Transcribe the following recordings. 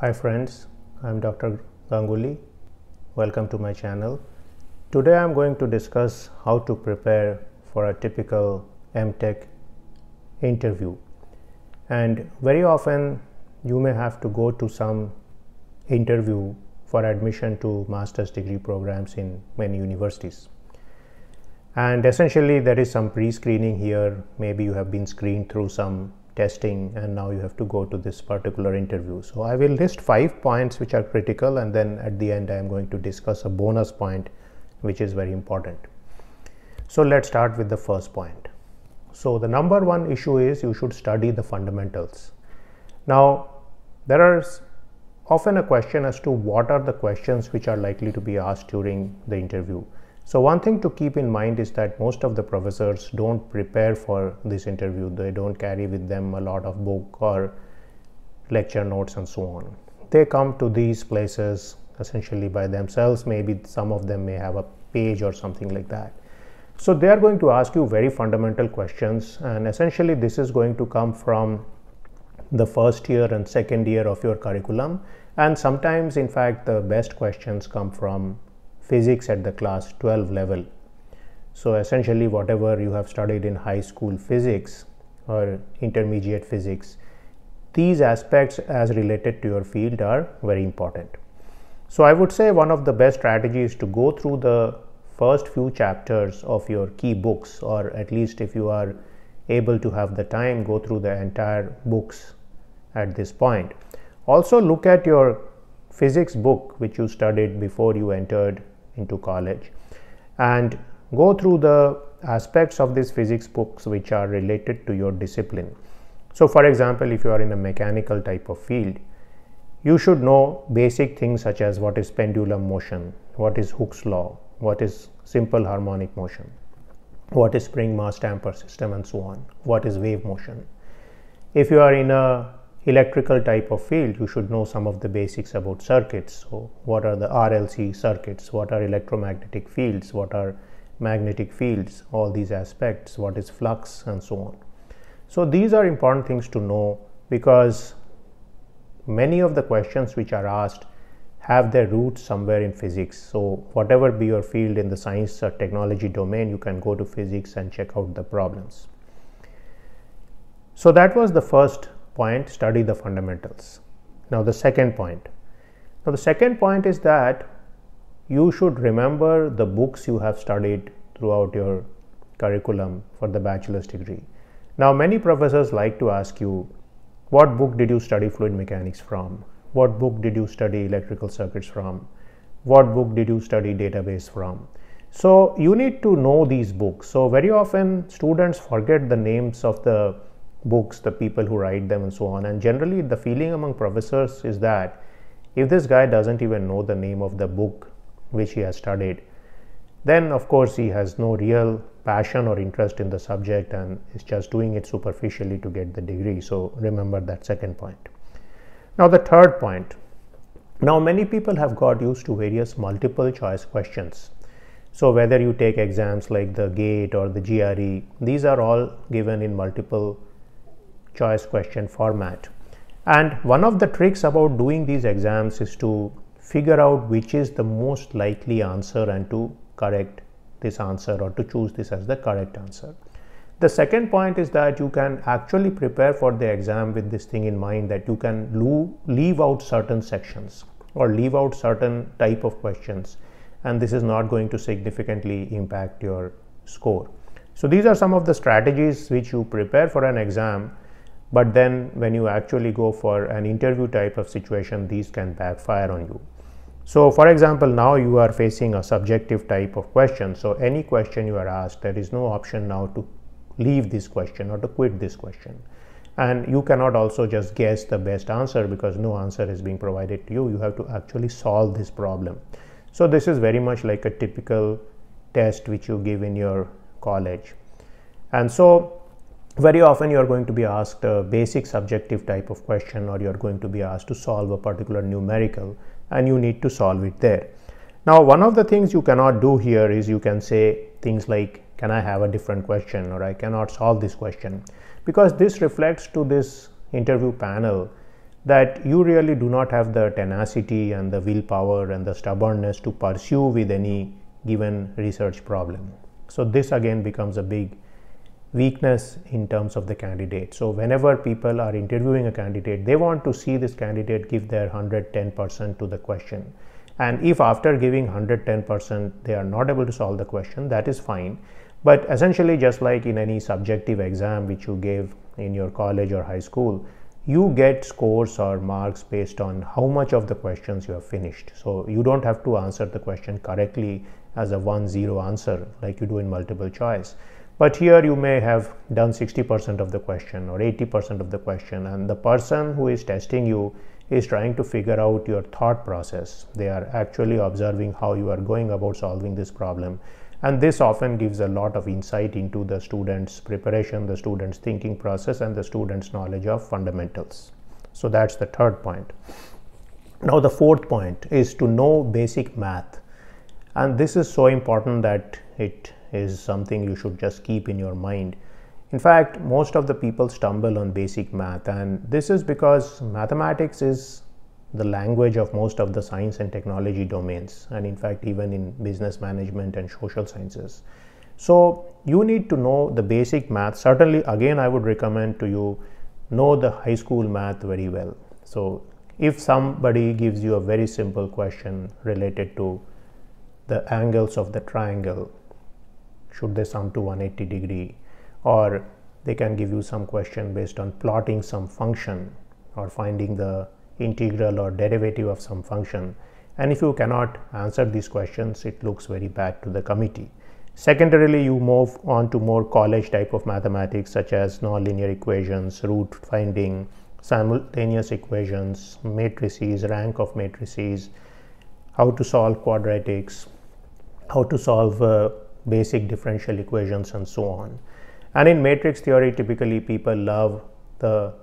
Hi friends, I am Dr. Ganguli. Welcome to my channel. Today I am going to discuss how to prepare for a typical MTech interview. And very often you may have to go to some interview for admission to master's degree programs in many universities. And essentially there is some pre-screening here. Maybe you have been screened through some testing and now you have to go to this particular interview. So I will list five points which are critical and then at the end I am going to discuss a bonus point which is very important. So let's start with the first point. So the number one issue is you should study the fundamentals. Now there are often a question as to what are the questions which are likely to be asked during the interview. So one thing to keep in mind is that most of the professors don't prepare for this interview. They don't carry with them a lot of book or lecture notes and so on. They come to these places essentially by themselves. Maybe some of them may have a page or something like that. So they are going to ask you very fundamental questions and essentially this is going to come from the first year and second year of your curriculum and sometimes in fact the best questions come from physics at the class 12 level. So essentially whatever you have studied in high school physics or intermediate physics, these aspects as related to your field are very important. So I would say one of the best strategies to go through the first few chapters of your key books or at least if you are able to have the time go through the entire books at this point. Also look at your physics book which you studied before you entered into college and go through the aspects of these physics books which are related to your discipline. So, for example, if you are in a mechanical type of field, you should know basic things such as what is pendulum motion, what is Hooke's law, what is simple harmonic motion, what is spring mass damper system, and so on, what is wave motion. If you are in a electrical type of field, you should know some of the basics about circuits. So, what are the RLC circuits? What are electromagnetic fields? What are magnetic fields? All these aspects, what is flux, and so on. So, these are important things to know because many of the questions which are asked have their roots somewhere in physics. So, whatever be your field in the science or technology domain, you can go to physics and check out the problems. So, that was the first point study the fundamentals. Now the second point. Now the second point is that you should remember the books you have studied throughout your curriculum for the bachelor's degree. Now many professors like to ask you what book did you study fluid mechanics from? What book did you study electrical circuits from? What book did you study database from? So you need to know these books. So very often students forget the names of the books, the people who write them, and so on. And generally, the feeling among professors is that if this guy doesn't even know the name of the book which he has studied, then of course he has no real passion or interest in the subject and is just doing it superficially to get the degree. So remember that second point. Now, the third point. Now, many people have got used to various multiple choice questions. So, whether you take exams like the GATE or the GRE, these are all given in multiple choice question format. And one of the tricks about doing these exams is to figure out which is the most likely answer and to correct this answer or to choose this as the correct answer. The second point is that you can actually prepare for the exam with this thing in mind that you can leave out certain sections or leave out certain type of questions and this is not going to significantly impact your score. So these are some of the strategies which you prepare for an exam but then when you actually go for an interview type of situation these can backfire on you. So for example now you are facing a subjective type of question. So any question you are asked there is no option now to leave this question or to quit this question. And you cannot also just guess the best answer because no answer is being provided to you. You have to actually solve this problem. So this is very much like a typical test which you give in your college. And so very often you are going to be asked a basic subjective type of question or you are going to be asked to solve a particular numerical and you need to solve it there. Now one of the things you cannot do here is you can say things like can I have a different question or I cannot solve this question because this reflects to this interview panel that you really do not have the tenacity and the willpower and the stubbornness to pursue with any given research problem. So, this again becomes a big weakness in terms of the candidate. So, whenever people are interviewing a candidate, they want to see this candidate give their 110% to the question. And if after giving 110% they are not able to solve the question, that is fine. But essentially, just like in any subjective exam which you gave in your college or high school, you get scores or marks based on how much of the questions you have finished. So you don't have to answer the question correctly as a 1 0 answer like you do in multiple choice. But here you may have done 60% of the question or 80% of the question, and the person who is testing you is trying to figure out your thought process. They are actually observing how you are going about solving this problem. And this often gives a lot of insight into the student's preparation, the student's thinking process, and the student's knowledge of fundamentals. So that's the third point. Now, the fourth point is to know basic math. And this is so important that it is something you should just keep in your mind. In fact, most of the people stumble on basic math, and this is because mathematics is the language of most of the science and technology domains, and in fact, even in business management and social sciences. So, you need to know the basic math. Certainly, again, I would recommend to you know the high school math very well. So, if somebody gives you a very simple question related to the angles of the triangle, should they sum to 180 degree? Or they can give you some question based on plotting some function or finding the integral or derivative of some function. And if you cannot answer these questions it looks very bad to the committee. Secondarily you move on to more college type of mathematics such as nonlinear equations root finding simultaneous equations matrices rank of matrices how to solve quadratics how to solve uh, basic differential equations and so on. And in matrix theory, typically people love the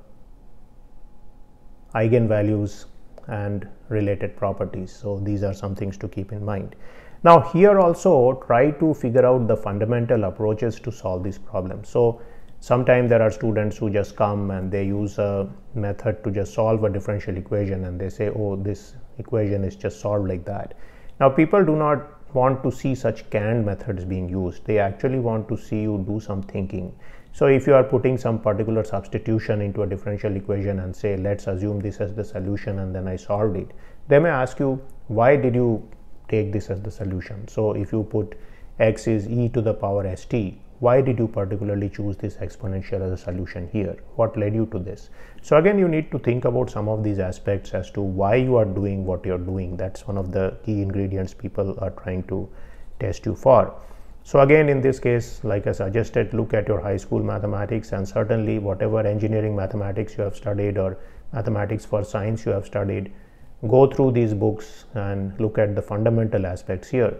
eigenvalues and related properties. So these are some things to keep in mind. Now here also try to figure out the fundamental approaches to solve these problems. So sometimes there are students who just come and they use a method to just solve a differential equation and they say, oh, this equation is just solved like that. Now people do not want to see such canned methods being used. They actually want to see you do some thinking. So if you are putting some particular substitution into a differential equation and say, let's assume this as the solution and then I solved it, they may ask you, why did you take this as the solution? So if you put x is e to the power st, why did you particularly choose this exponential as a solution here? What led you to this? So again you need to think about some of these aspects as to why you are doing what you're doing. That's one of the key ingredients people are trying to test you for. So again in this case like i suggested look at your high school mathematics and certainly whatever engineering mathematics you have studied or mathematics for science you have studied go through these books and look at the fundamental aspects here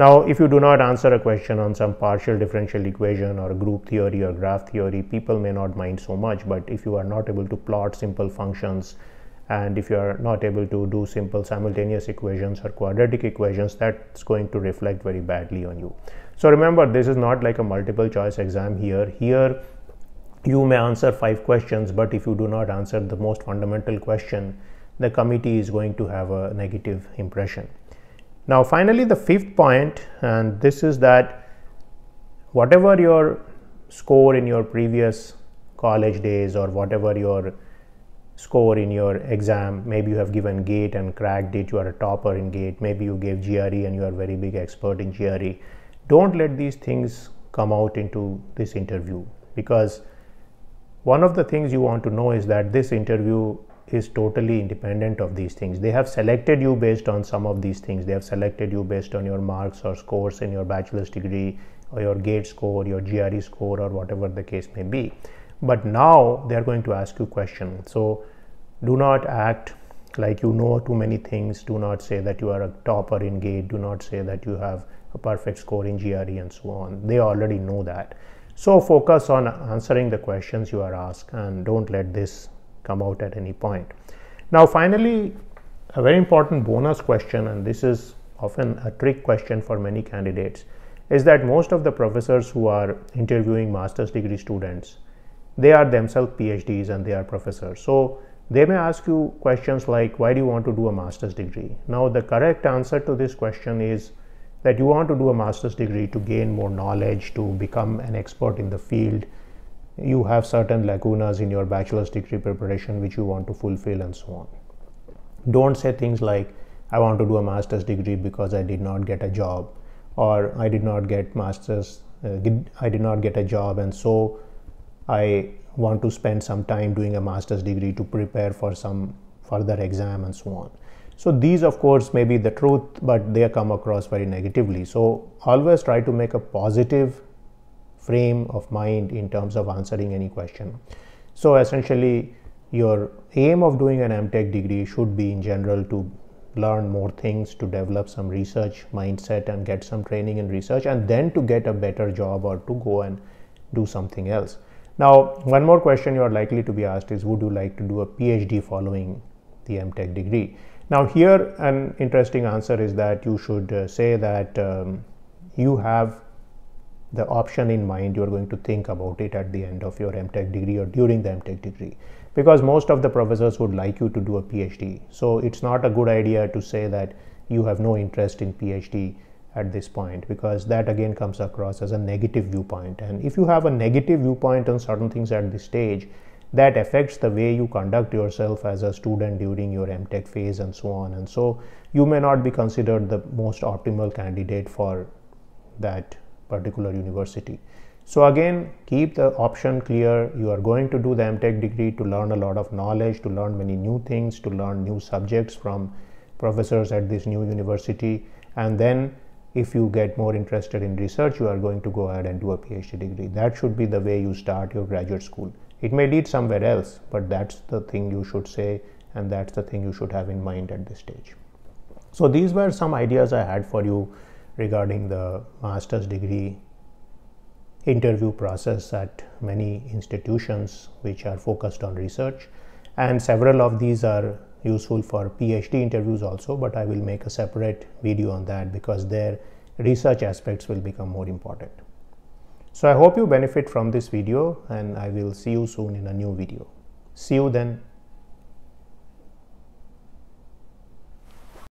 now, if you do not answer a question on some partial differential equation or group theory or graph theory, people may not mind so much. But if you are not able to plot simple functions and if you are not able to do simple simultaneous equations or quadratic equations, that's going to reflect very badly on you. So remember, this is not like a multiple choice exam here. Here, you may answer five questions, but if you do not answer the most fundamental question, the committee is going to have a negative impression. Now, finally, the fifth point, and this is that whatever your score in your previous college days or whatever your score in your exam, maybe you have given GATE and cracked it, you are a topper in GATE, maybe you gave GRE and you are very big expert in GRE. Don't let these things come out into this interview because one of the things you want to know is that this interview is totally independent of these things. They have selected you based on some of these things. They have selected you based on your marks or scores in your bachelor's degree or your GATE score, your GRE score, or whatever the case may be. But now they are going to ask you questions. So do not act like you know too many things. Do not say that you are a topper in GATE. Do not say that you have a perfect score in GRE and so on. They already know that. So focus on answering the questions you are asked and don't let this come out at any point. Now, finally, a very important bonus question, and this is often a trick question for many candidates, is that most of the professors who are interviewing master's degree students they are themselves phds and they are professors so they may ask you questions like why do you want to do a master's degree now the correct answer to this question is that you want to do a master's degree to gain more knowledge to become an expert in the field you have certain lacunas in your bachelor's degree preparation which you want to fulfill and so on. Don't say things like i want to do a master's degree because i did not get a job or i did not get master's uh, i did not get a job and so i want to spend some time doing a master's degree to prepare for some further exam and so on. So these of course may be the truth but they come across very negatively. So always try to make a positive frame of mind in terms of answering any question. So essentially, your aim of doing an MTech degree should be in general to learn more things, to develop some research mindset and get some training in research, and then to get a better job or to go and do something else. Now, one more question you are likely to be asked is Would you like to do a PhD following the MTech degree? Now, here an interesting answer is that you should uh, say that um, you have the option in mind you are going to think about it at the end of your mtech degree or during the mtech degree. Because most of the professors would like you to do a phd so it's not a good idea to say that you have no interest in phd at this point because that again comes across as a negative viewpoint. And if you have a negative viewpoint on certain things at this stage that affects the way you conduct yourself as a student during your mtech phase and so on. And so you may not be considered the most optimal candidate for that particular university. So again, keep the option clear. You are going to do the MTech degree to learn a lot of knowledge, to learn many new things, to learn new subjects from professors at this new university. And then if you get more interested in research, you are going to go ahead and do a PhD degree. That should be the way you start your graduate school. It may lead somewhere else, but that's the thing you should say, and that's the thing you should have in mind at this stage. So, these were some ideas I had for you regarding the master's degree interview process at many institutions which are focused on research and several of these are useful for PhD interviews also but I will make a separate video on that because their research aspects will become more important. So I hope you benefit from this video and I will see you soon in a new video. See you then.